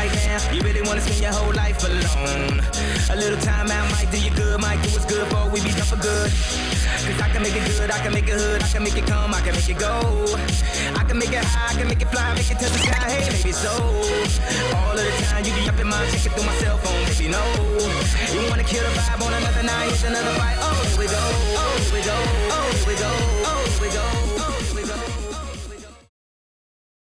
You really wanna spend your whole life alone. A little time out might do you good, might do us good before we be done for good. Cause I can make it good, I can make it hood, I can make it come, I can make it go. I can make it high, I can make it fly, make it touch the sky, hey, maybe so. All of the time you be up in my checking through my cell phone, baby, no. You wanna kill the vibe on another night, it's another fight, oh, here we go, oh, here we go, oh,